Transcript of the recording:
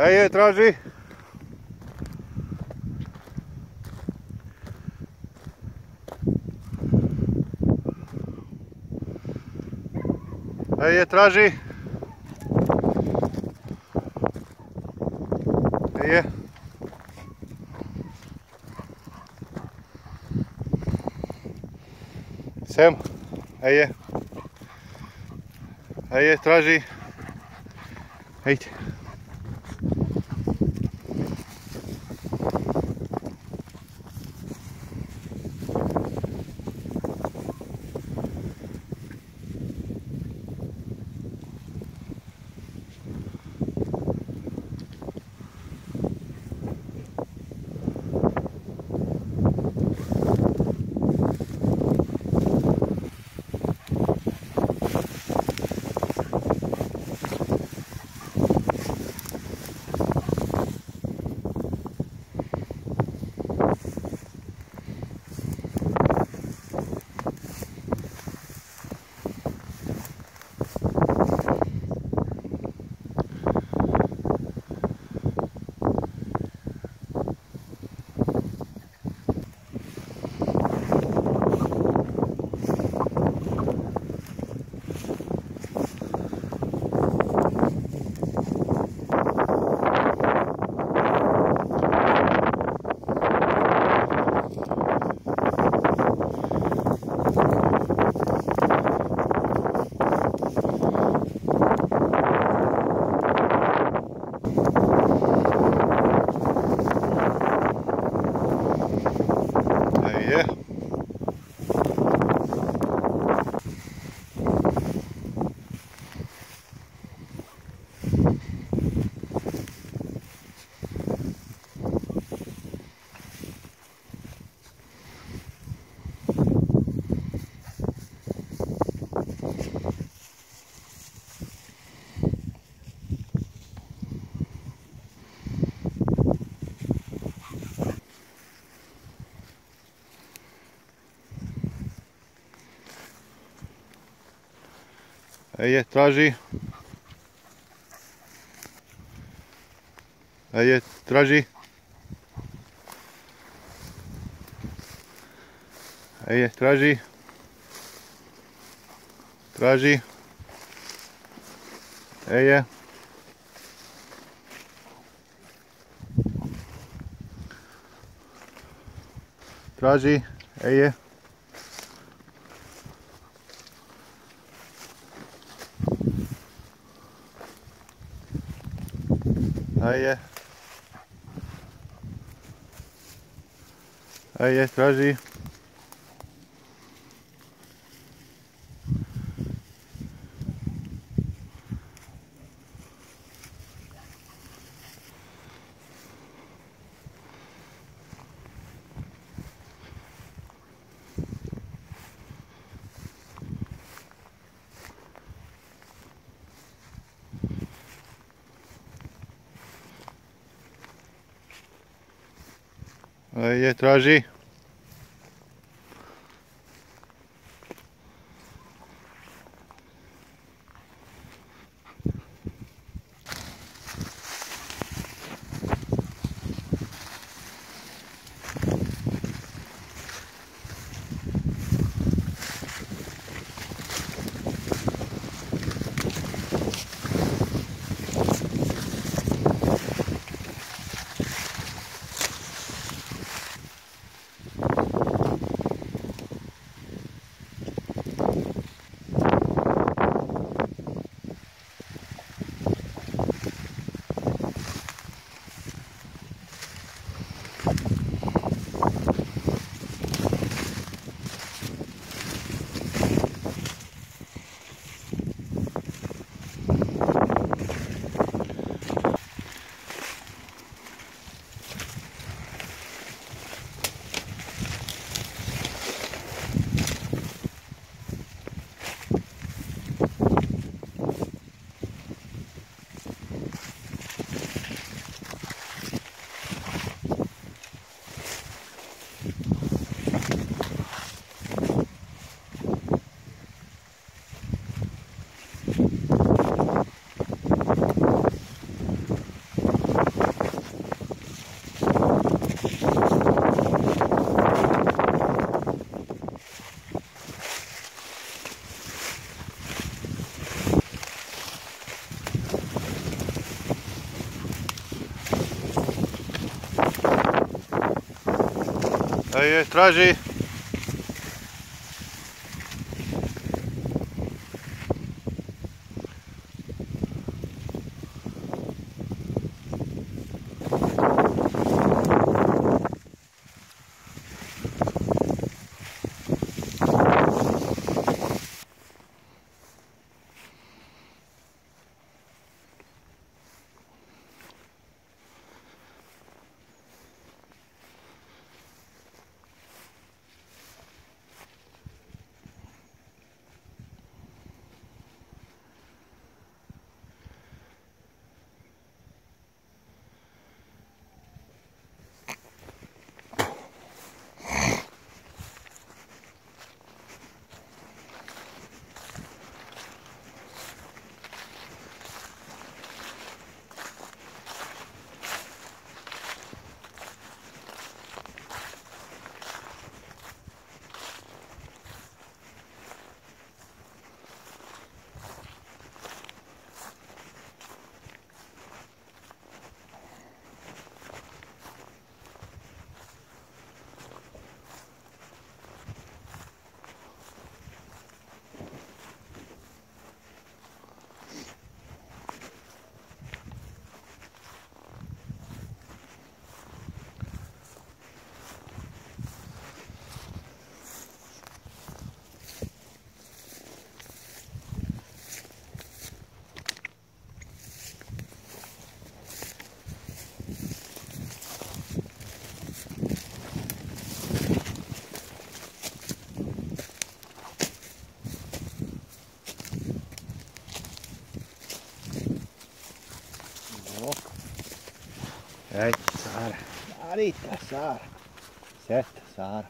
Ej, traži. Ej, traži. Ej. Sem. Ej. Ej, traži. Hejte. Ej, traži. Ej, traži. Ej, traži. Traži. Ej. Traži. Ej. Oh yeah. Oh, Hiya. Hiya, Rosie. Ej, traži. je traži. Aitäh, Saar. Aitäh, Saar. Sätt, Saar.